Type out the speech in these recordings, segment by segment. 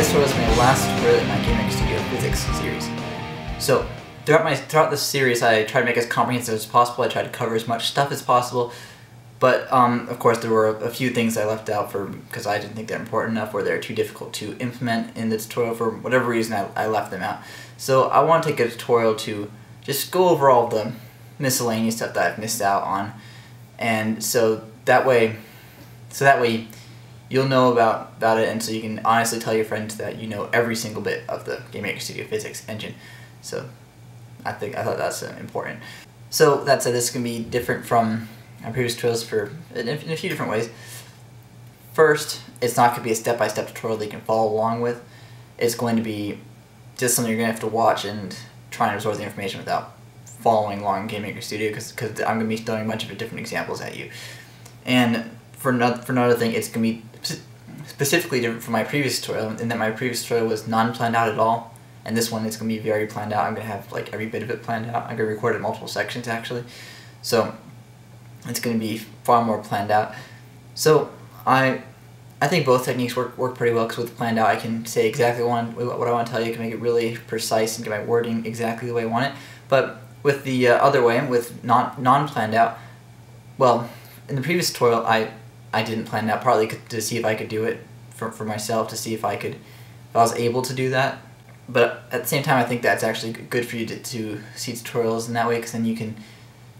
this was my last in my GameMaker Studio Physics series. So, throughout my throughout this series, I tried to make as comprehensive as possible. I tried to cover as much stuff as possible, but um, of course there were a few things I left out for because I didn't think they're important enough, or they're too difficult to implement in the tutorial for whatever reason. I, I left them out. So I want to take a tutorial to just go over all the miscellaneous stuff that I've missed out on, and so that way, so that way you'll know about, about it and so you can honestly tell your friends that you know every single bit of the GameMaker Studio Physics engine. So I think I thought that's uh, important. So that said, this can be different from my previous tutorials for in, in a few different ways. First, it's not going to be a step-by-step -step tutorial that you can follow along with. It's going to be just something you're going to have to watch and try and absorb the information without following along in GameMaker Studio because I'm going to be throwing a bunch of different examples at you. And for, no, for another thing, it's going to be specifically different from my previous tutorial in that my previous tutorial was non-planned out at all and this one is going to be very planned out. I'm going to have like every bit of it planned out. I'm going to record it in multiple sections actually. So it's going to be far more planned out. So I I think both techniques work work pretty well because with planned out I can say exactly what, what I want to tell you. I can make it really precise and get my wording exactly the way I want it. But with the uh, other way, with non non-planned out, well, in the previous tutorial I I didn't plan that partly to see if I could do it for, for myself, to see if I could, if I was able to do that. But at the same time, I think that's actually good for you to, to see tutorials in that way, because then you can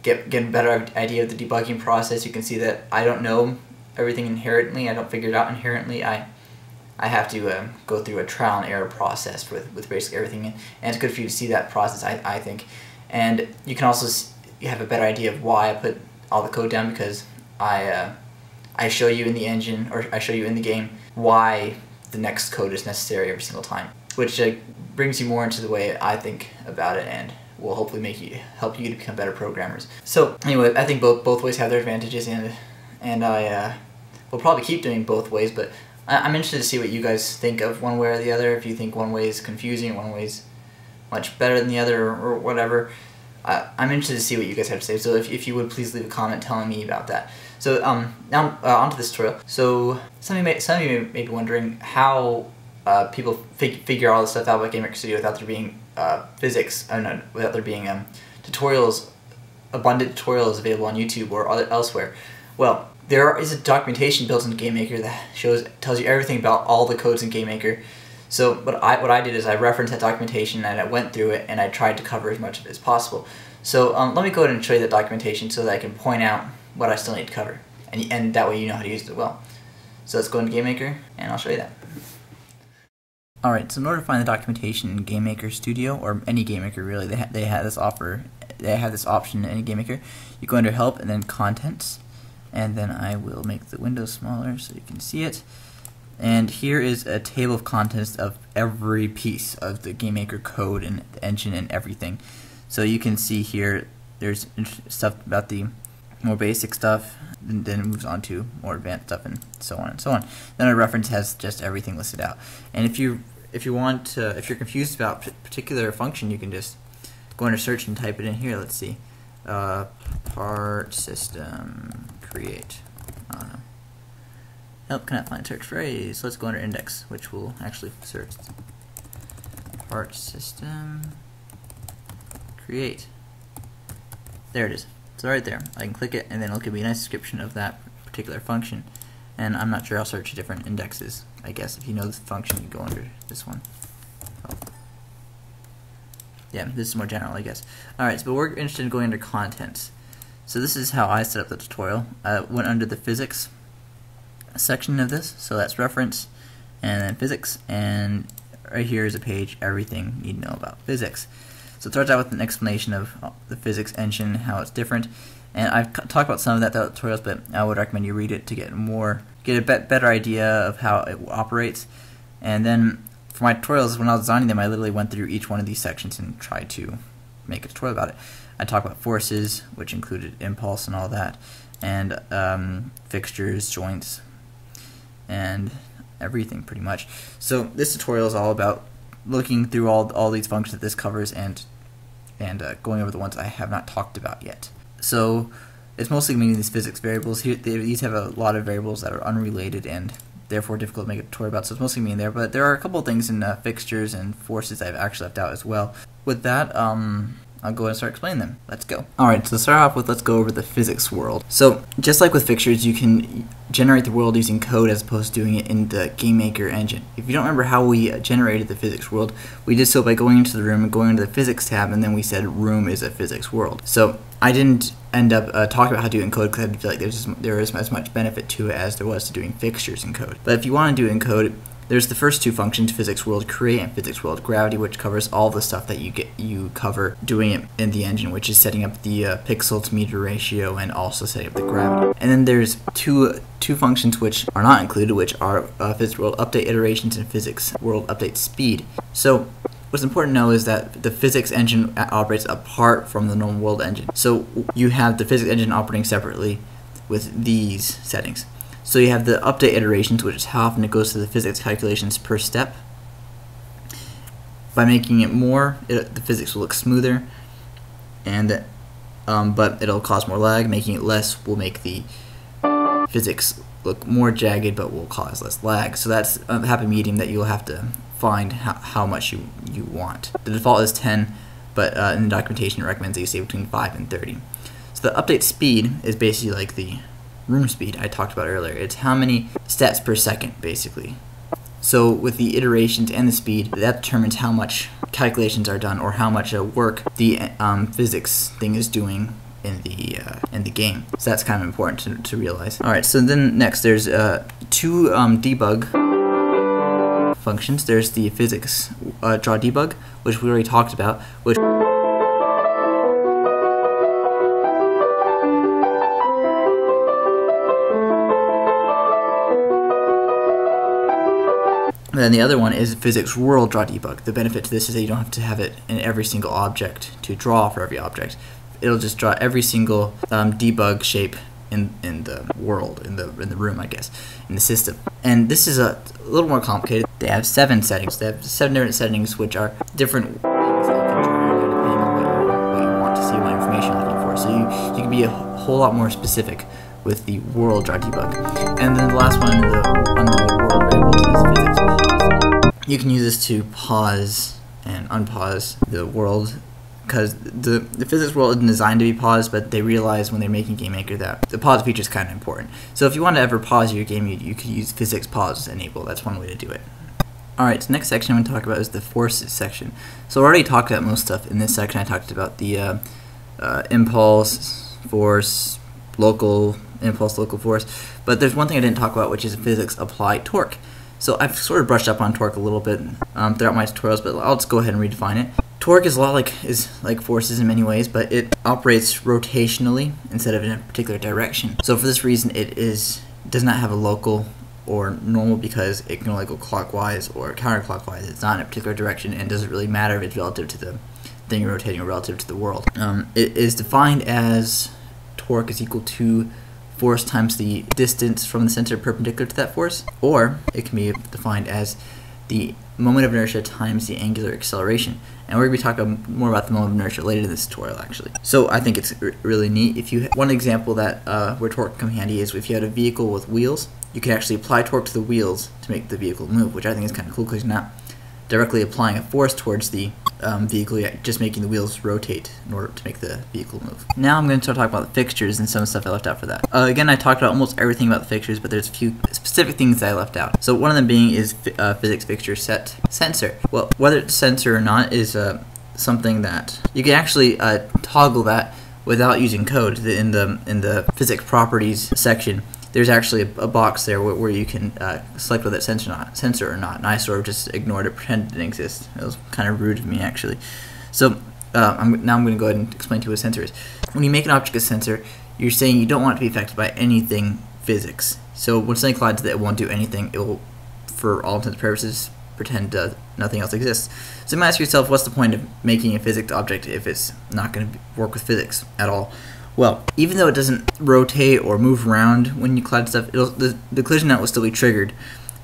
get, get a better idea of the debugging process. You can see that I don't know everything inherently, I don't figure it out inherently. I I have to uh, go through a trial and error process with, with basically everything, and it's good for you to see that process, I, I think. And you can also you have a better idea of why I put all the code down because I uh, I show you in the engine, or I show you in the game, why the next code is necessary every single time. Which uh, brings you more into the way I think about it and will hopefully make you help you to become better programmers. So anyway, I think both both ways have their advantages and and I uh, will probably keep doing both ways, but I, am interested to see what you guys think of one way or the other. If you think one way is confusing, one way is much better than the other, or, or whatever. Uh, I'm interested to see what you guys have to say. So if, if you would please leave a comment telling me about that. So um, now uh, onto this tutorial. So some of you may, some of you may be wondering how uh, people fig figure all this stuff out about GameMaker Studio without there being uh, physics, oh no, without there being um, tutorials, abundant tutorials available on YouTube or elsewhere. Well, there is a documentation built into GameMaker that shows tells you everything about all the codes in GameMaker. So what I what I did is I referenced that documentation and I went through it and I tried to cover as much of it as possible. So um, let me go ahead and show you the documentation so that I can point out what I still need to cover. And, and that way you know how to use it well. So let's go into GameMaker, and I'll show you that. Alright, so in order to find the documentation in GameMaker Studio, or any GameMaker really, they, ha they have this offer, they have this option in any GameMaker. You go under Help and then Contents, and then I will make the window smaller so you can see it. And here is a table of contents of every piece of the GameMaker code and the engine and everything. So you can see here, there's stuff about the more basic stuff, and then it moves on to more advanced stuff, and so on and so on. Then a reference has just everything listed out. And if you if you want to, if you're confused about particular function, you can just go under search and type it in here. Let's see, uh, part system create. Uh, nope, cannot find search phrase. Let's go under index, which will actually search part system create. There it is. It's right there, I can click it and then it'll give me a nice description of that particular function. And I'm not sure I'll search different indexes. I guess if you know this function, you go under this one. Oh. Yeah, this is more general, I guess. Alright, so but we're interested in going under contents. So this is how I set up the tutorial. I went under the physics section of this, so that's reference, and then physics, and right here is a page, everything you need to know about physics. So it starts out with an explanation of the physics engine, how it's different, and I've talked about some of that throughout tutorials, but I would recommend you read it to get more, get a better idea of how it operates. And then for my tutorials, when I was designing them, I literally went through each one of these sections and tried to make a tutorial about it. I talked about forces, which included impulse and all that, and um, fixtures, joints, and everything pretty much. So this tutorial is all about looking through all all these functions that this covers and and uh, going over the ones I have not talked about yet. So it's mostly meaning these physics variables. Here, they, these have a lot of variables that are unrelated and therefore difficult to make a tutorial about, so it's mostly me in there. But there are a couple things in uh, fixtures and forces I've actually left out as well. With that, um, I'll go ahead and start explaining them. Let's go. Alright, so to start off with, let's go over the physics world. So, just like with fixtures, you can generate the world using code as opposed to doing it in the GameMaker engine. If you don't remember how we uh, generated the physics world, we did so by going into the room and going into the physics tab, and then we said room is a physics world. So, I didn't end up uh, talking about how to do it in code because I feel like there's there is as much benefit to it as there was to doing fixtures in code. But if you want to do it in code, there's the first two functions, physics world create and physics world gravity, which covers all the stuff that you get you cover doing it in the engine, which is setting up the uh, pixel to meter ratio and also setting up the gravity. And then there's two two functions which are not included, which are uh, physics world update iterations and physics world update speed. So What's important to know is that the physics engine operates apart from the normal world engine. So you have the physics engine operating separately with these settings. So you have the update iterations, which is how often it goes to the physics calculations per step. By making it more, it, the physics will look smoother, and um, but it'll cause more lag. Making it less will make the physics look more jagged, but will cause less lag. So that's a happy medium that you'll have to find how, how much you, you want. The default is 10, but uh, in the documentation it recommends that you stay between 5 and 30. So the update speed is basically like the room speed I talked about earlier. It's how many steps per second, basically. So with the iterations and the speed, that determines how much calculations are done or how much uh, work the um, physics thing is doing in the uh, in the game. So that's kind of important to, to realize. All right, so then next there's uh, two um, debug functions. There's the physics uh, draw debug, which we already talked about, which And then the other one is physics world draw debug. The benefit to this is that you don't have to have it in every single object to draw for every object. It'll just draw every single um, debug shape in, in the world, in the in the room, I guess, in the system. And this is a, little more complicated. They have seven settings. They have seven different settings, which are different things that you can try depending on what you, what you want to see, what information you're looking for. So you, you can be a whole lot more specific with the world draw debug. And then the last one, the, on the world variables, is you can use this to pause and unpause the world because the, the physics world isn't designed to be paused, but they realize when they're making GameMaker that the pause feature is kind of important. So if you want to ever pause your game, you, you could use physics pause enable. That's one way to do it. Alright, so next section I'm going to talk about is the forces section. So I already talked about most stuff in this section. I talked about the uh, uh, impulse, force, local impulse, local force. But there's one thing I didn't talk about, which is physics applied torque. So I've sort of brushed up on torque a little bit um, throughout my tutorials, but I'll just go ahead and redefine it. Torque is a lot like is like forces in many ways, but it operates rotationally instead of in a particular direction. So for this reason, it is does not have a local or normal because it can only go clockwise or counterclockwise. It's not in a particular direction and doesn't really matter if it's relative to the thing you're rotating or relative to the world. Um, it is defined as torque is equal to force times the distance from the center perpendicular to that force, or it can be defined as the moment of inertia times the angular acceleration. And we're going to be talking more about the moment of inertia later in this tutorial, actually. So I think it's really neat. If you one example that uh, where torque come handy is if you had a vehicle with wheels, you can actually apply torque to the wheels to make the vehicle move, which I think is kind of cool because you're not directly applying a force towards the um, vehicle, just making the wheels rotate in order to make the vehicle move. Now I'm going to start talking about the fixtures and some stuff I left out for that. Uh, again, I talked about almost everything about the fixtures, but there's a few specific things that I left out. So one of them being is uh, physics fixture set sensor. Well, whether it's sensor or not is uh, something that you can actually uh, toggle that without using code in the in the physics properties section there's actually a, a box there where, where you can uh, select whether it's sensor or not, sensor or not. And I sort of just ignored it, pretended it didn't exist. It was kind of rude of me actually. So uh, I'm, now I'm going to go ahead and explain to you what a sensor is. When you make an object a sensor, you're saying you don't want it to be affected by anything physics. So when something collides that it won't do anything, it will, for all intents and purposes, pretend uh, nothing else exists. So you might ask yourself, what's the point of making a physics object if it's not going to work with physics at all? Well, even though it doesn't rotate or move around when you collide stuff, the, the collision net will still be triggered.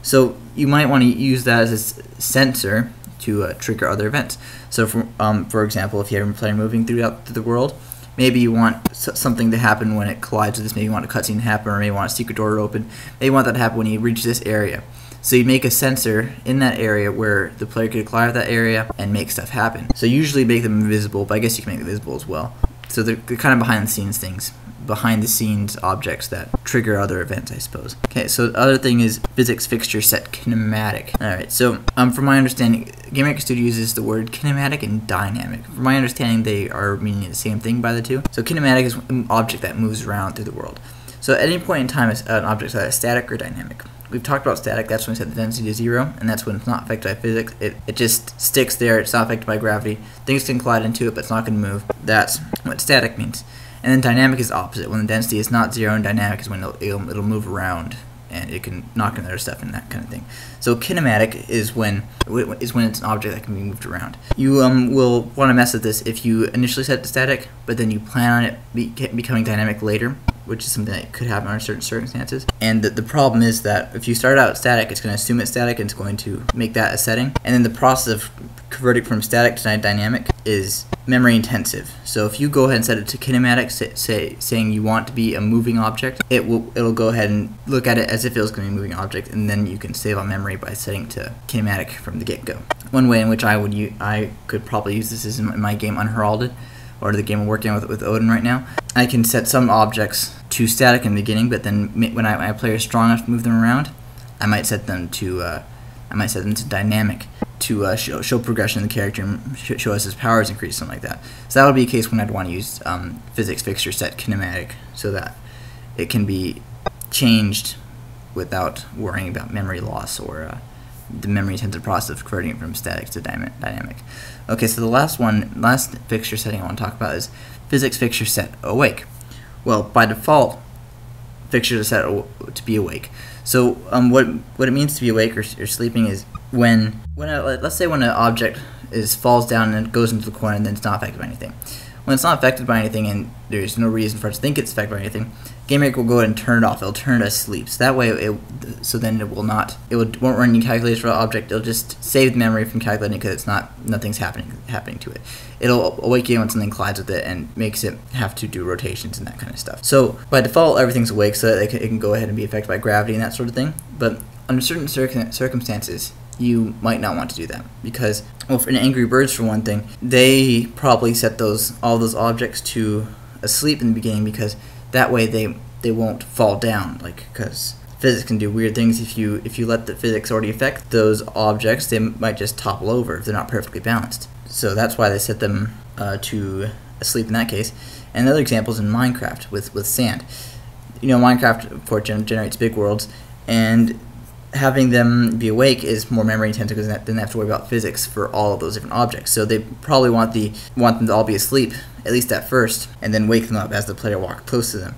So you might want to use that as a sensor to uh, trigger other events. So for, um, for example, if you have a player moving throughout the world, maybe you want something to happen when it collides with this. Maybe you want a cutscene to happen, or maybe you want a secret door to open. Maybe you want that to happen when you reach this area. So you make a sensor in that area where the player could collide with that area and make stuff happen. So usually make them invisible, but I guess you can make them visible as well. So they're, kind of behind the scenes things behind the scenes objects that trigger other events, I suppose. Okay, so the other thing is physics fixture set kinematic. Alright, so um, from my understanding, GameMaker Studio uses the word kinematic and dynamic. From my understanding, they are meaning the same thing by the two. So kinematic is an object that moves around through the world. So at any point in time, is an object that is static or dynamic. We've talked about static, that's when we set the density to zero, and that's when it's not affected by physics. It, it just sticks there, it's not affected by gravity. Things can collide into it, but it's not going to move. That's what static means. And then dynamic is opposite. When the density is not zero, and dynamic is when it'll, it'll, it'll move around and it can knock into other stuff and that kind of thing. So kinematic is when is when it's an object that can be moved around. You um, will want to mess with this if you initially set it to static, but then you plan on it be, becoming dynamic later, which is something that could happen under certain circumstances. And the, the problem is that if you start out static, it's going to assume it's static and it's going to make that a setting. And then the process of converting from static to dynamic is memory intensive. So if you go ahead and set it to kinematic, say, say, saying you want to be a moving object, it will it'll go ahead and look at it as if it was going to be a moving object, and then you can save on memory by setting to kinematic from the get-go. One way in which I would use, I could probably use this is in my game Unheralded, or the game I'm working with with Odin right now. I can set some objects to static in the beginning, but then when I, I play strong enough to move them around, I might set them to uh, I might set them to dynamic to uh, show, show progression in the character and sh show us his powers increase, something like that. So that would be a case when I'd want to use um, physics fixture set kinematic so that it can be changed without worrying about memory loss or uh, the memory intensive process of converting it from static to dynamic. Okay, so the last one, last fixture setting I want to talk about is physics fixture set awake. Well, by default, fixtures are set to be awake. So um, what what it means to be awake or, or sleeping is when when a, let's say when an object is falls down and goes into the corner and then it's not affected by anything. When it's not affected by anything and there's no reason for it to think it's affected by anything, GameMaker will go ahead and turn it off. It'll turn it to sleep. So that way, it, so then it will not, it will, won't run any calculations for the object. It'll just save the memory from calculating because it's not, nothing's happening happening to it. It'll awake you when something collides with it and makes it have to do rotations and that kind of stuff. So by default, everything's awake so that it can, it can go ahead and be affected by gravity and that sort of thing. But under certain circumstances, you might not want to do that. Because well in angry birds for one thing they probably set those all those objects to asleep in the beginning because that way they they won't fall down like because physics can do weird things. If you if you let the physics already affect those objects they might just topple over if they're not perfectly balanced. So that's why they set them uh, to asleep in that case. And other examples in minecraft with with sand. You know minecraft of generates big worlds and having them be awake is more memory intensive because then they have to worry about physics for all of those different objects. So they probably want the want them to all be asleep at least at first, and then wake them up as the player walks close to them.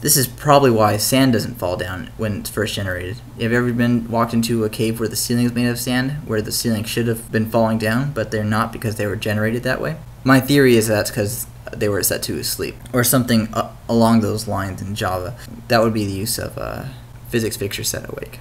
This is probably why sand doesn't fall down when it's first generated. Have you ever been walked into a cave where the ceiling is made of sand, where the ceiling should have been falling down, but they're not because they were generated that way? My theory is that's because they were set to sleep, or something along those lines in Java. That would be the use of uh, physics fixture set awake.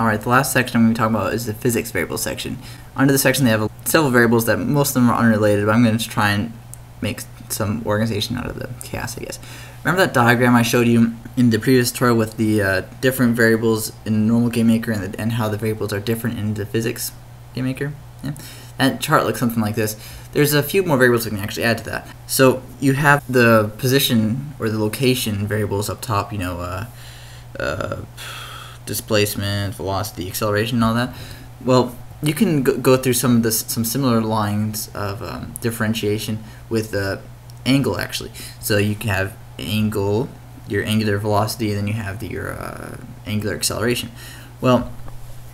Alright, the last section I'm going to talk about is the physics variables section. Under the section they have several variables that most of them are unrelated, but I'm going to try and make some organization out of the chaos, I guess. Remember that diagram I showed you in the previous tutorial with the uh, different variables in normal GameMaker and, the, and how the variables are different in the physics GameMaker? Yeah. That chart looks something like this. There's a few more variables we can actually add to that. So you have the position or the location variables up top, you know, uh, uh, displacement, velocity, acceleration, and all that. Well, you can go through some of this, some similar lines of um, differentiation with the angle actually. So you can have angle, your angular velocity, and then you have the, your uh, angular acceleration. Well,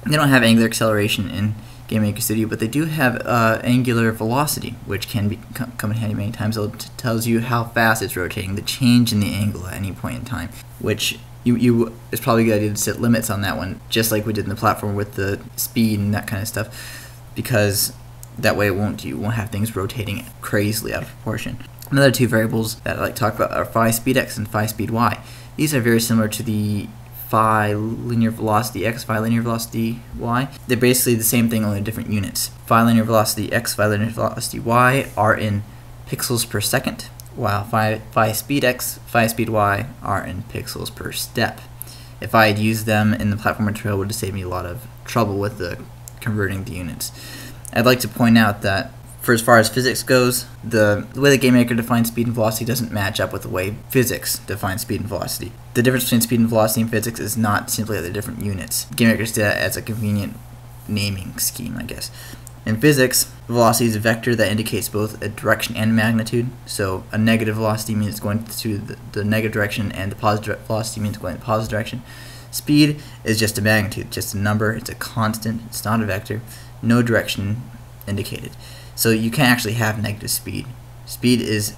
they don't have angular acceleration in GameMaker Studio, but they do have uh, angular velocity, which can be, come in handy many times. It tells you how fast it's rotating, the change in the angle at any point in time, which you, you it's probably a good idea to set limits on that one, just like we did in the platform with the speed and that kind of stuff, because that way it won't you won't have things rotating crazily out of proportion. Another two variables that I like to talk about are phi speed x and phi speed y. These are very similar to the phi linear velocity x, phi linear velocity y. They're basically the same thing, only different units. Phi linear velocity x, phi linear velocity y are in pixels per second, while phi, phi speed x, phi speed y are in pixels per step. If I had used them in the platform tutorial, it would have saved me a lot of trouble with the converting the units. I'd like to point out that for as far as physics goes, the, the way the game maker defines speed and velocity doesn't match up with the way physics defines speed and velocity. The difference between speed and velocity in physics is not simply that they're different units. GameMaker did that as a convenient naming scheme, I guess. In physics, velocity is a vector that indicates both a direction and magnitude. So a negative velocity means it's going to the, the negative direction, and the positive velocity means it's going in the positive direction. Speed is just a magnitude, just a number. It's a constant. It's not a vector. No direction indicated. So you can't actually have negative speed. Speed is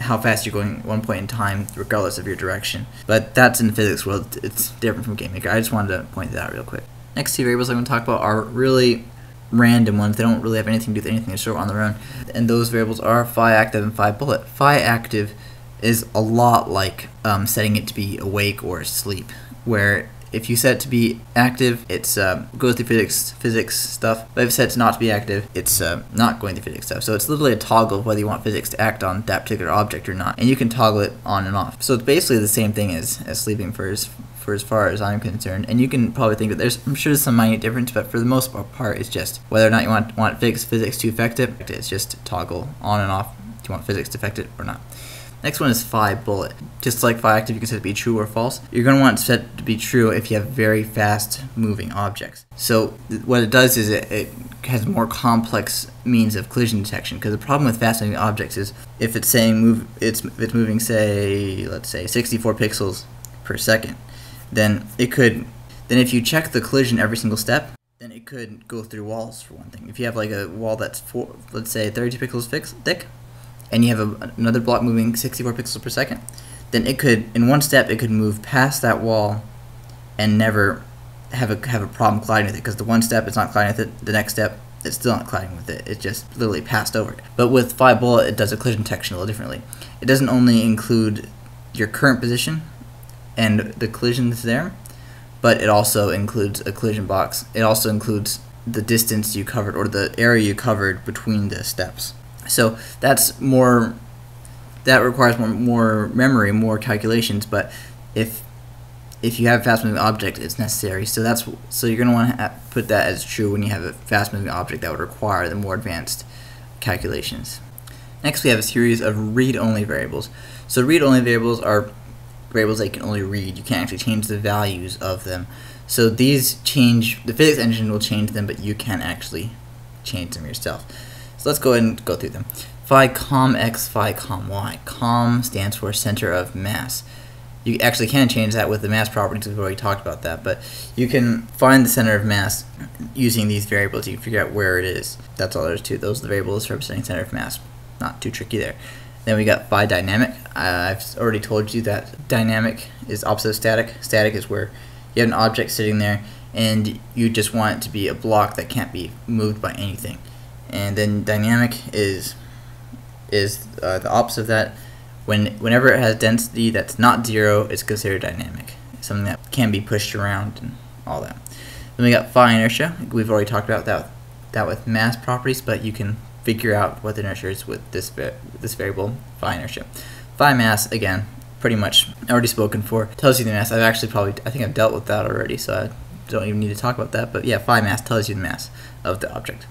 how fast you're going at one point in time, regardless of your direction. But that's in the physics world. It's different from GameMaker. I just wanted to point that out real quick. Next two variables I'm going to talk about are really random ones. They don't really have anything to do with anything. They're sort of on their own. And those variables are phi active and phi bullet. Phi active is a lot like um, setting it to be awake or asleep, where if you set it to be active, it's uh, goes through physics physics stuff. But if you set it to not to be active, it's uh, not going through physics stuff. So it's literally a toggle of whether you want physics to act on that particular object or not, and you can toggle it on and off. So it's basically the same thing as, as sleeping for for as far as I'm concerned. And you can probably think that there's I'm sure there's some minute difference, but for the most part, it's just whether or not you want want physics physics to affect it. It's just toggle on and off. Do you want physics to affect it or not? Next one is phi bullet. Just like phi active, you can set it to be true or false. You're going to want it set to be true if you have very fast moving objects. So what it does is it, it has more complex means of collision detection. Because the problem with fast moving objects is if it's saying move, it's if it's moving say let's say 64 pixels per second, then it could then if you check the collision every single step, then it could go through walls for one thing. If you have like a wall that's four, let's say 32 pixels thick, and you have a, another block moving 64 pixels per second, then it could, in one step, it could move past that wall and never have a have a problem colliding with it because the one step it's not colliding with it, the next step it's still not colliding with it. It just literally passed over it. But with phi Bullet, it does a collision detection a little differently. It doesn't only include your current position and the collision there, but it also includes a collision box. It also includes the distance you covered or the area you covered between the steps. So that's more that requires more more memory, more calculations. But if if you have a fast moving object, it's necessary. So that's so you're going to want to put that as true when you have a fast moving object that would require the more advanced calculations. Next, we have a series of read-only variables. So read-only variables are variables that you can only read. You can't actually change the values of them. So these change, the physics engine will change them, but you can't actually change them yourself. So let's go ahead and go through them. Phi com x, phi com y. Com stands for center of mass. You actually can change that with the mass properties. We've already talked about that, but you can find the center of mass using these variables. You can figure out where it is. That's all there is to it. Those are the variables representing center of mass. Not too tricky there. Then we got phi dynamic. I've already told you that dynamic is opposite of static. Static is where you have an object sitting there and you just want it to be a block that can't be moved by anything and then dynamic is is uh, the opposite of that. When whenever it has density that's not zero, it's considered dynamic, something that can be pushed around and all that. Then we got phi inertia. We've already talked about that that with mass properties, but you can figure out what the inertia is with this this variable phi inertia. Phi mass again, pretty much already spoken for. Tells you the mass. I've actually probably I think I've dealt with that already, so I don't even need to talk about that. But yeah, phi mass tells you the mass of the object.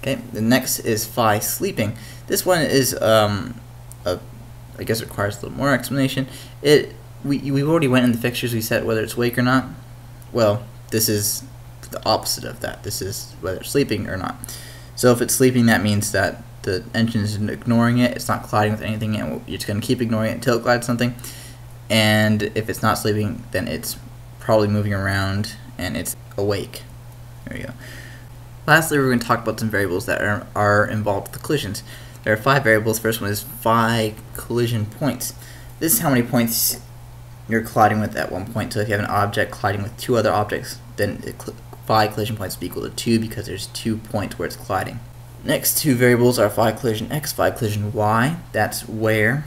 Okay, the next is phi sleeping. This one is, um, a, I guess requires a little more explanation. It we we already went in the fixtures. We said whether it's wake or not. Well, this is the opposite of that. This is whether it's sleeping or not. So if it's sleeping, that means that the engine is ignoring it. It's not colliding with anything, and you're going to keep ignoring it until it collides something. And if it's not sleeping, then it's probably moving around and it's awake. There we go. Lastly, we're going to talk about some variables that are, are involved with the collisions. There are five variables. First one is phi collision points. This is how many points you're colliding with at one point. So if you have an object colliding with two other objects, then cl phi collision points be equal to 2 because there's two points where it's colliding. Next two variables are phi collision x, phi collision y. That's where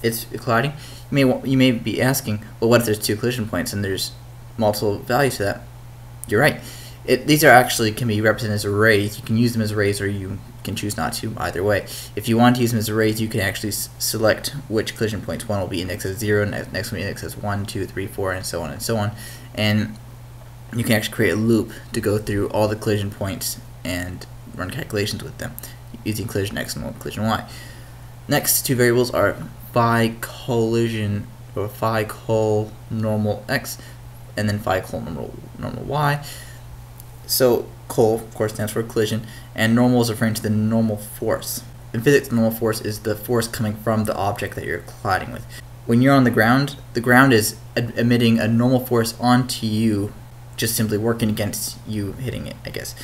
it's colliding. You may, you may be asking, well, what if there's two collision points and there's multiple values to that? You're right It, these are actually can be represented as arrays. You can use them as arrays or you can choose not to, either way. If you want to use them as arrays, you can actually select which collision points. One will be indexed as 0, next, next one will be indexed as 1, 2, 3, 4, and so on and so on. And you can actually create a loop to go through all the collision points and run calculations with them using collision x and collision y. Next two variables are phi collision or phi col normal x and then phi col normal normal y. So col of course stands for collision and normal is referring to the normal force. In physics normal force is the force coming from the object that you're colliding with. When you're on the ground, the ground is emitting a normal force onto you just simply working against you hitting it, I guess.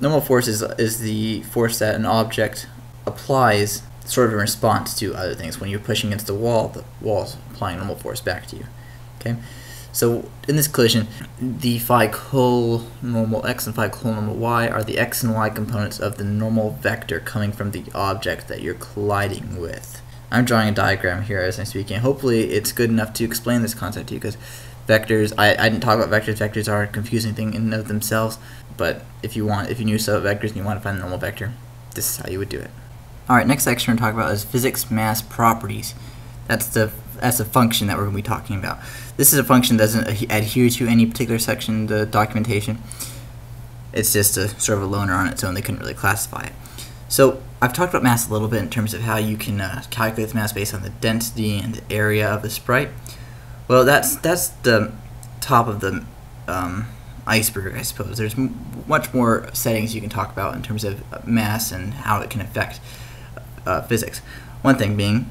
Normal force is, is the force that an object applies sort of in response to other things. When you're pushing against the wall, the wall's applying normal force back to you. Okay, so in this collision, the phi col normal x and phi col normal y are the x and y components of the normal vector coming from the object that you're colliding with. I'm drawing a diagram here as I'm speaking. Hopefully it's good enough to explain this concept to you because vectors, I, I didn't talk about vectors. Vectors are a confusing thing in and of themselves, but if you want, if you knew about vectors and you want to find a normal vector, this is how you would do it. Alright, next section we're going to talk about is physics mass properties. That's the that's a function that we're going to be talking about. This is a function that doesn't adhere to any particular section the documentation. It's just a sort of a loner on its own. They couldn't really classify it. So I've talked about mass a little bit in terms of how you can uh, calculate the mass based on the density and the area of the sprite. Well, that's that's the top of the um, iceberg, I suppose. There's much more settings you can talk about in terms of mass and how it can affect uh, physics. One thing being,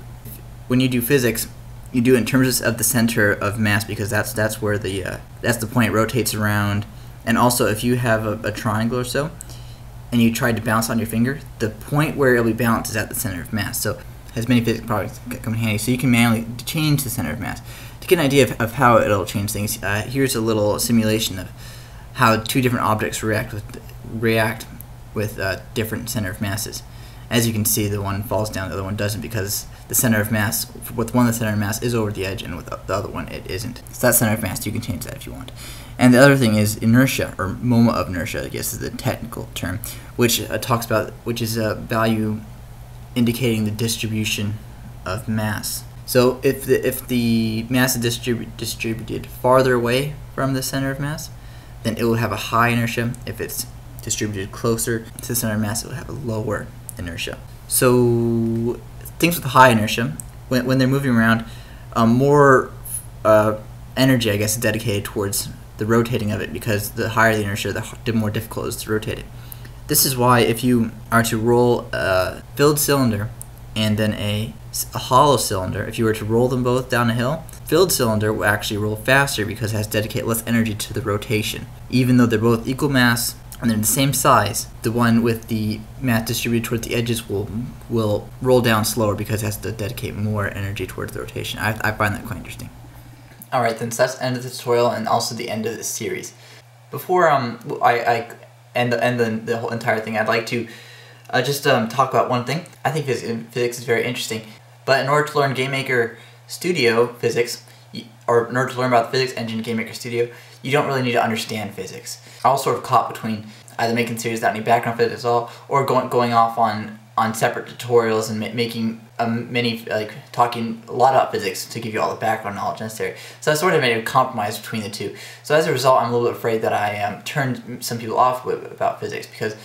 when you do physics, you do it in terms of the center of mass because that's that's where the uh, that's the point it rotates around. And also, if you have a, a triangle or so, and you tried to bounce on your finger, the point where it'll be balanced is at the center of mass. So, has many physics properties come in handy. So you can manually change the center of mass to get an idea of, of how it'll change things. Uh, here's a little simulation of how two different objects react with react with uh, different center of masses as you can see, the one falls down, the other one doesn't because the center of mass, with one the center of mass is over the edge and with the other one it isn't. So that center of mass, you can change that if you want. And the other thing is inertia, or moment of inertia, I guess is the technical term, which uh, talks about, which is a value indicating the distribution of mass. So if the, if the mass is distribu distributed farther away from the center of mass, then it will have a high inertia. If it's distributed closer to the center of mass, it will have a lower inertia. So things with high inertia, when, when they're moving around, um, more uh, energy, I guess, is dedicated towards the rotating of it because the higher the inertia, the more difficult it is to rotate it. This is why if you are to roll a filled cylinder and then a, a hollow cylinder, if you were to roll them both down a hill, filled cylinder will actually roll faster because it has dedicated less energy to the rotation. Even though they're both equal mass, and they're the same size, the one with the mass distributed towards the edges will will roll down slower because it has to dedicate more energy towards the rotation. I, I find that quite interesting. Alright then, so that's the end of the tutorial and also the end of this series. Before um I, I end the, end the, the whole entire thing, I'd like to uh, just um, talk about one thing. I think physics is very interesting, but in order to learn GameMaker Studio physics, or in order to learn about the physics engine in GameMaker Studio, you don't really need to understand physics. I was sort of caught between either making series without any background physics at all, or going going off on on separate tutorials and ma making um, many like talking a lot about physics to give you all the background knowledge necessary. So I sort of made a compromise between the two. So as a result, I'm a little bit afraid that I um, turned some people off with, about physics because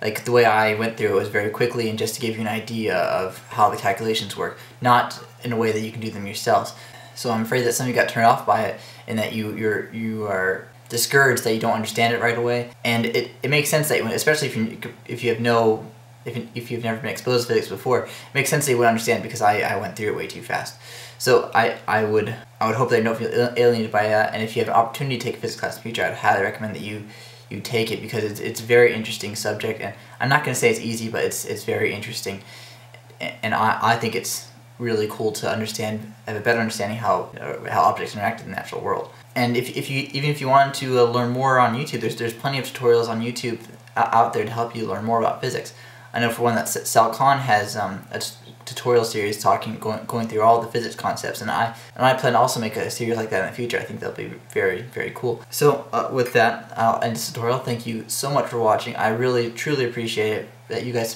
like the way I went through it was very quickly and just to give you an idea of how the calculations work, not in a way that you can do them yourselves. So I'm afraid that some of you got turned off by it and that you you're you are discouraged that you don't understand it right away. And it, it makes sense that, you, especially if you if you have no if, if you've never been exposed to physics before, it makes sense that you would understand because I, I went through it way too fast. So I, I would I would hope that you don't feel alienated by that, and if you have an opportunity to take a physics class in the future, I'd highly recommend that you you take it because it's it's a very interesting subject, and I'm not going to say it's easy, but it's it's very interesting, and I, I think it's really cool to understand have a better understanding how uh, how objects interact in the natural world and if, if you even if you want to uh, learn more on YouTube, there's there's plenty of tutorials on YouTube out there to help you learn more about physics. I know for one that Sal Khan has um, a tutorial series talking going going through all the physics concepts and I and I plan to also make a series like that in the future. I think that'll be very very cool. So uh, with that, I'll end this tutorial. Thank you so much for watching. I really truly appreciate it that you guys